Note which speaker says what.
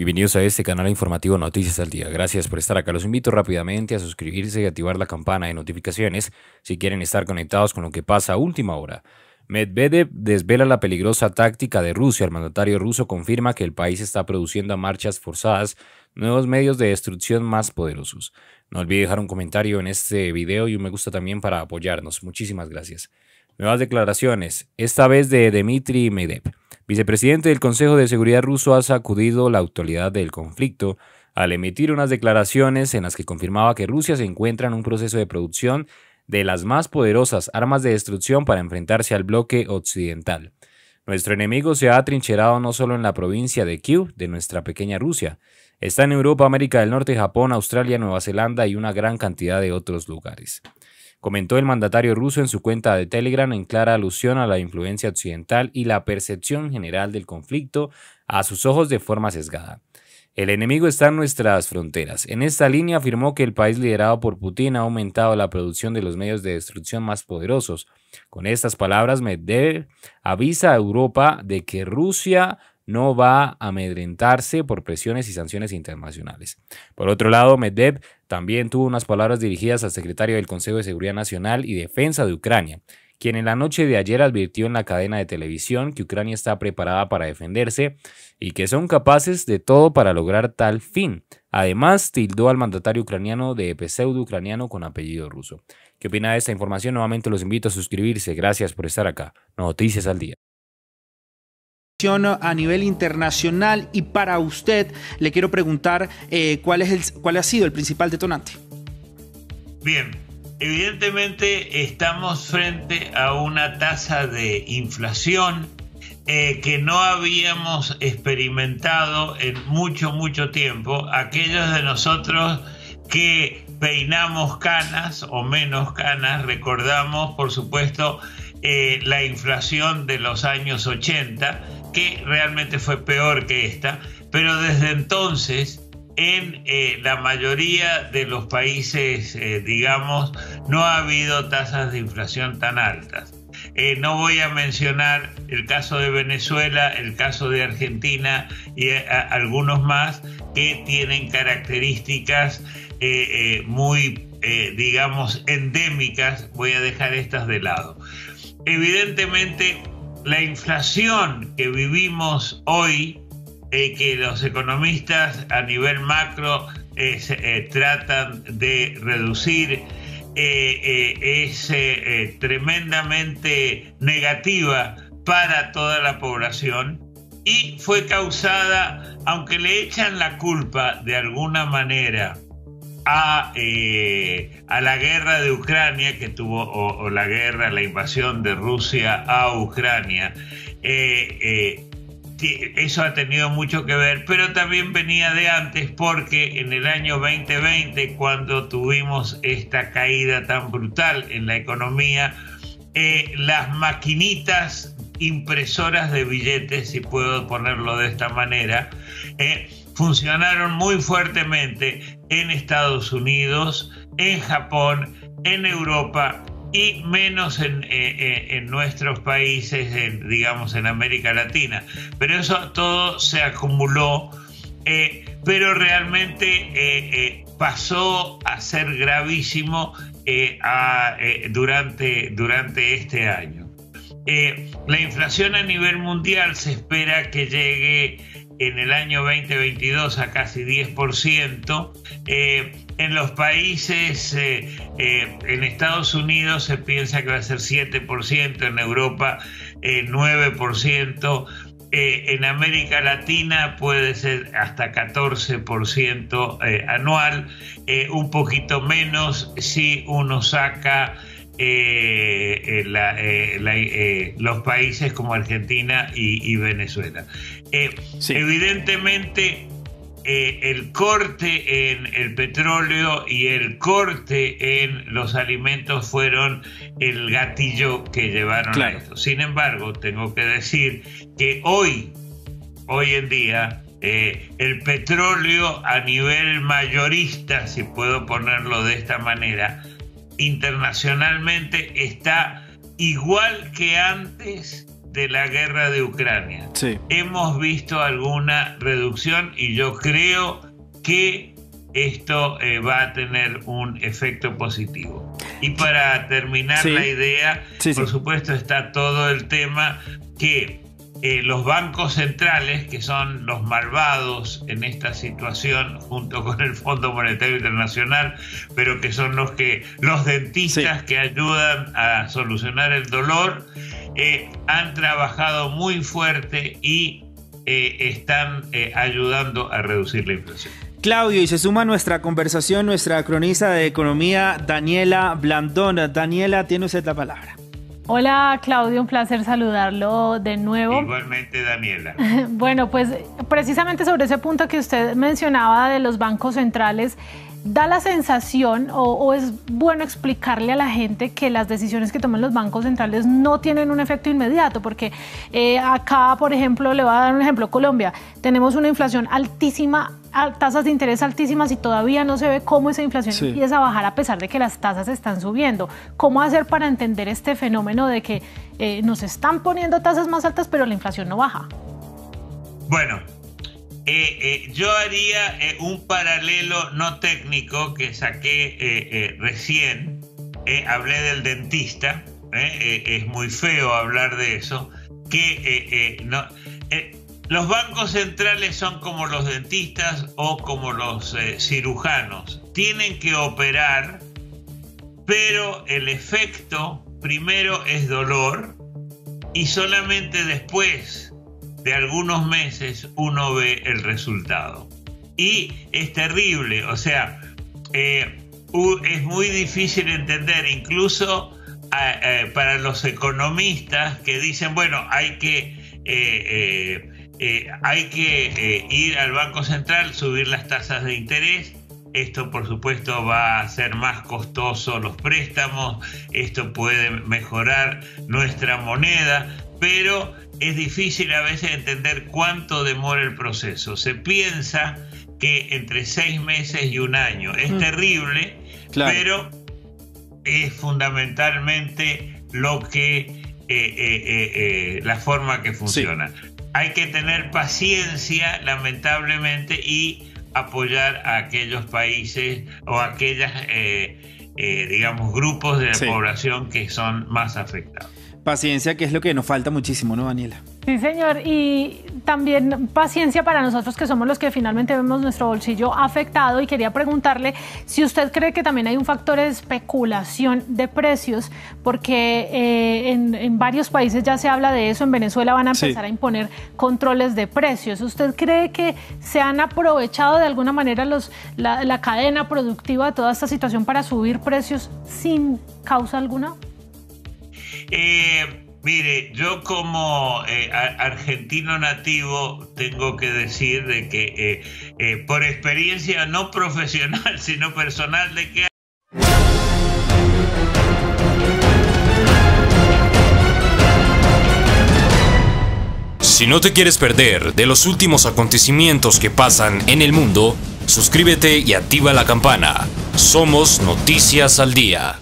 Speaker 1: Bienvenidos a este canal informativo Noticias al Día. Gracias por estar acá. Los invito rápidamente a suscribirse y activar la campana de notificaciones si quieren estar conectados con lo que pasa a última hora. Medvedev desvela la peligrosa táctica de Rusia. El mandatario ruso confirma que el país está produciendo a marchas forzadas nuevos medios de destrucción más poderosos. No olvide dejar un comentario en este video y un me gusta también para apoyarnos. Muchísimas gracias. Nuevas declaraciones, esta vez de Dmitry Medvedev. Vicepresidente del Consejo de Seguridad ruso ha sacudido la actualidad del conflicto al emitir unas declaraciones en las que confirmaba que Rusia se encuentra en un proceso de producción de las más poderosas armas de destrucción para enfrentarse al bloque occidental. Nuestro enemigo se ha atrincherado no solo en la provincia de Kiev, de nuestra pequeña Rusia, está en Europa, América del Norte, Japón, Australia, Nueva Zelanda y una gran cantidad de otros lugares. Comentó el mandatario ruso en su cuenta de Telegram en clara alusión a la influencia occidental y la percepción general del conflicto a sus ojos de forma sesgada. El enemigo está en nuestras fronteras. En esta línea afirmó que el país liderado por Putin ha aumentado la producción de los medios de destrucción más poderosos. Con estas palabras, Medvedev avisa a Europa de que Rusia no va a amedrentarse por presiones y sanciones internacionales. Por otro lado, Medvedev también tuvo unas palabras dirigidas al secretario del Consejo de Seguridad Nacional y Defensa de Ucrania, quien en la noche de ayer advirtió en la cadena de televisión que Ucrania está preparada para defenderse y que son capaces de todo para lograr tal fin. Además, tildó al mandatario ucraniano de pseudo ucraniano con apellido ruso. ¿Qué opina de esta información? Nuevamente los invito a suscribirse. Gracias por estar acá. Noticias al día
Speaker 2: a nivel internacional y para usted le quiero preguntar eh, cuál, es cuál ha sido el principal detonante.
Speaker 3: Bien, evidentemente estamos frente a una tasa de inflación eh, que no habíamos experimentado en mucho, mucho tiempo. Aquellos de nosotros que peinamos canas o menos canas, recordamos, por supuesto, eh, la inflación de los años 80, que realmente fue peor que esta, pero desde entonces en eh, la mayoría de los países, eh, digamos, no ha habido tasas de inflación tan altas. Eh, no voy a mencionar el caso de Venezuela, el caso de Argentina y algunos más que tienen características muy, digamos, endémicas. Voy a dejar estas de lado. Evidentemente, la inflación que vivimos hoy eh, que los economistas a nivel macro eh, eh, tratan de reducir es tremendamente negativa para toda la población y fue causada, aunque le echan la culpa de alguna manera a, a, la guerra de Ucrania que tuvo, o, la guerra, la invasión de Rusia a Ucrania, eso ha tenido mucho que ver, pero también venía de antes porque en el año 2020, cuando tuvimos esta caída tan brutal en la economía, eh, las maquinitas impresoras de billetes, si puedo ponerlo de esta manera, eh, funcionaron muy fuertemente en Estados Unidos, en Japón, en Europa y menos en, eh, eh, en nuestros países, digamos en América Latina. Pero eso todo se acumuló, eh, pero realmente pasó a ser gravísimo durante, durante este año. la inflación a nivel mundial se espera que llegue en el año 2022 a casi 10%. Eh, en los países, eh, eh, en Estados Unidos se piensa que va a ser 7%, en Europa 9%, en América Latina puede ser hasta 14% anual, un poquito menos si uno saca eh, eh, eh, los países como Argentina y, Venezuela. Evidentemente, el corte en el petróleo y el corte en los alimentos fueron el gatillo que llevaron a esto. Sin embargo, tengo que decir que hoy, hoy en día, el petróleo a nivel mayorista, si puedo ponerlo de esta manera, internacionalmente está igual que antes de la guerra de Ucrania. Hemos visto alguna reducción y yo creo que esto eh, va a tener un efecto positivo. Y para terminar la idea, por supuesto está todo el tema que eh, los bancos centrales, que son los malvados en esta situación, junto con el Fondo Monetario Internacional, pero que son los que los dentistas que ayudan a solucionar el dolor, eh, han trabajado muy fuerte y eh, están ayudando a reducir la inflación.
Speaker 2: Claudio, y se suma a nuestra conversación nuestra cronista de economía, Daniela Blandona. Daniela, tiene usted la palabra.
Speaker 4: Hola Claudio, un placer saludarlo de nuevo.
Speaker 3: Igualmente Daniela.
Speaker 4: bueno, pues precisamente sobre ese punto que usted mencionaba de los bancos centrales, da la sensación o, es bueno explicarle a la gente que las decisiones que toman los bancos centrales no tienen un efecto inmediato, porque eh, acá, por ejemplo, le voy a dar un ejemplo, Colombia, tenemos una inflación altísima tasas de interés altísimas y todavía no se ve cómo esa inflación empieza a bajar a pesar de que las tasas están subiendo. ¿Cómo hacer para entender este fenómeno de que eh, nos están poniendo tasas más altas pero la inflación no baja?
Speaker 3: Bueno, eh, eh, yo haría un paralelo no técnico que saqué recién. hablé del dentista, es muy feo hablar de eso, que no, los bancos centrales son como los dentistas o como los eh, cirujanos. Tienen que operar, pero el efecto primero es dolor y solamente después de algunos meses uno ve el resultado. Y es terrible, o sea, eh, es muy difícil entender, incluso eh, para los economistas que dicen, bueno, hay que hay que eh, ir al Banco Central, subir las tasas de interés. Esto, por supuesto, va a hacer más costoso los préstamos. Esto puede mejorar nuestra moneda, pero es difícil a veces entender cuánto demora el proceso. Se piensa que entre seis meses y un año. Es mm. terrible, pero es fundamentalmente lo que eh, la forma que funciona hay que tener paciencia, lamentablemente, y apoyar a aquellos países o aquellas, eh, eh, digamos, grupos de la población que son más afectados.
Speaker 2: Paciencia, que es lo que nos falta muchísimo, ¿no, Daniela?
Speaker 4: Sí, señor. Y también paciencia para nosotros que somos los que finalmente vemos nuestro bolsillo afectado. Y quería preguntarle si usted cree que también hay un factor de especulación de precios, porque eh, en, varios países ya se habla de eso. En Venezuela van a empezar a imponer controles de precios. ¿Usted cree que se han aprovechado de alguna manera los, la, la cadena productiva de toda esta situación para subir precios sin causa alguna?
Speaker 3: Eh Mire, yo como eh, argentino nativo tengo que decir de que eh, eh, por experiencia no profesional, sino personal, de que...
Speaker 1: Si no te quieres perder de los últimos acontecimientos que pasan en el mundo, suscríbete y activa la campana. Somos Noticias al Día.